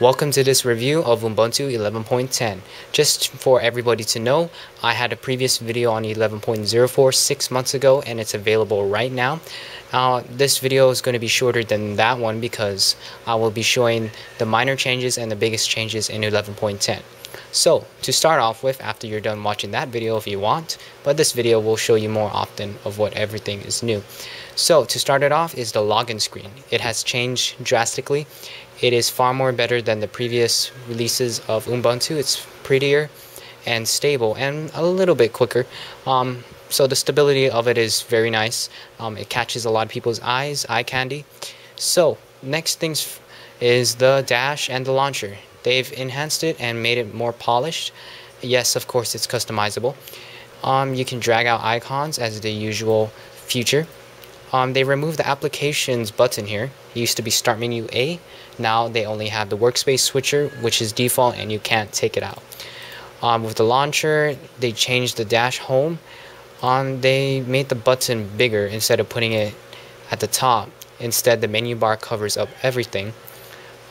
Welcome to this review of Ubuntu 11.10. Just for everybody to know, I had a previous video on 11.04 six months ago and it's available right now. Uh, this video is going to be shorter than that one because I will be showing the minor changes and the biggest changes in 11.10. So, to start off with, after you're done watching that video if you want, but this video will show you more often of what everything is new. So, to start it off is the login screen. It has changed drastically it is far more better than the previous releases of Ubuntu. It's prettier and stable and a little bit quicker. Um, so the stability of it is very nice. Um, it catches a lot of people's eyes, eye candy. So next things is the dash and the launcher. They've enhanced it and made it more polished. Yes, of course, it's customizable. Um, you can drag out icons as the usual feature. Um, they removed the applications button here. It used to be start menu A. Now they only have the workspace switcher, which is default and you can't take it out. Um, with the launcher, they changed the dash home. Um, they made the button bigger instead of putting it at the top. Instead, the menu bar covers up everything,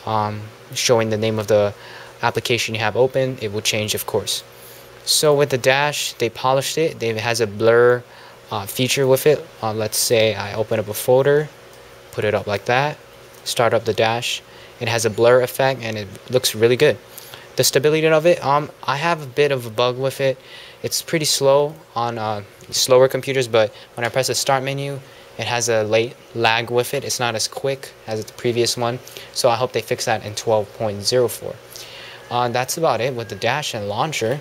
um, showing the name of the application you have open. It will change, of course. So with the dash, they polished it. It has a blur uh, feature with it. Uh, let's say I open up a folder, put it up like that, start up the dash. It has a blur effect and it looks really good. The stability of it, um, I have a bit of a bug with it. It's pretty slow on uh, slower computers, but when I press the start menu, it has a late lag with it. It's not as quick as the previous one, so I hope they fix that in 12.04. Uh, that's about it with the dash and launcher.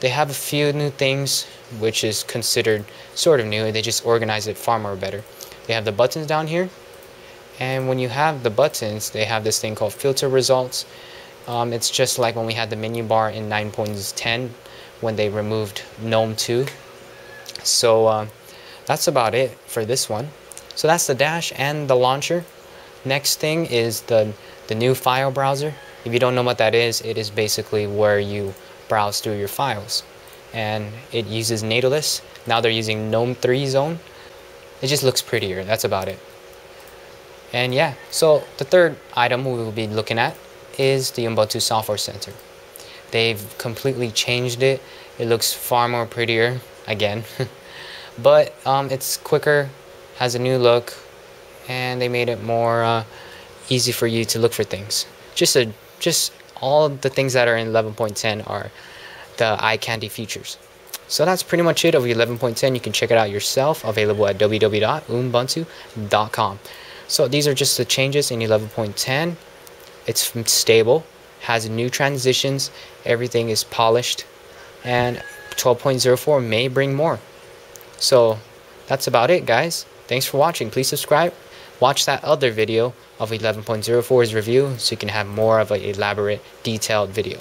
They have a few new things which is considered sort of new. They just organize it far more better. They have the buttons down here. And when you have the buttons, they have this thing called filter results. Um, it's just like when we had the menu bar in 9.10 when they removed GNOME 2. So uh, that's about it for this one. So that's the dash and the launcher. Next thing is the, the new file browser. If you don't know what that is, it is basically where you browse through your files. And it uses Nautilus. Now they're using GNOME 3 Zone. It just looks prettier. That's about it. And yeah, so the third item we will be looking at is the Ubuntu Software Center. They've completely changed it. It looks far more prettier again. but um, it's quicker, has a new look, and they made it more uh, easy for you to look for things. Just a just all the things that are in 11.10 are the eye candy features. So that's pretty much it of 11.10. You can check it out yourself, available at www.ubuntu.com. So these are just the changes in 11.10. It's stable, has new transitions, everything is polished, and 12.04 may bring more. So that's about it, guys. Thanks for watching. Please subscribe. Watch that other video of 11.04's review so you can have more of an elaborate, detailed video.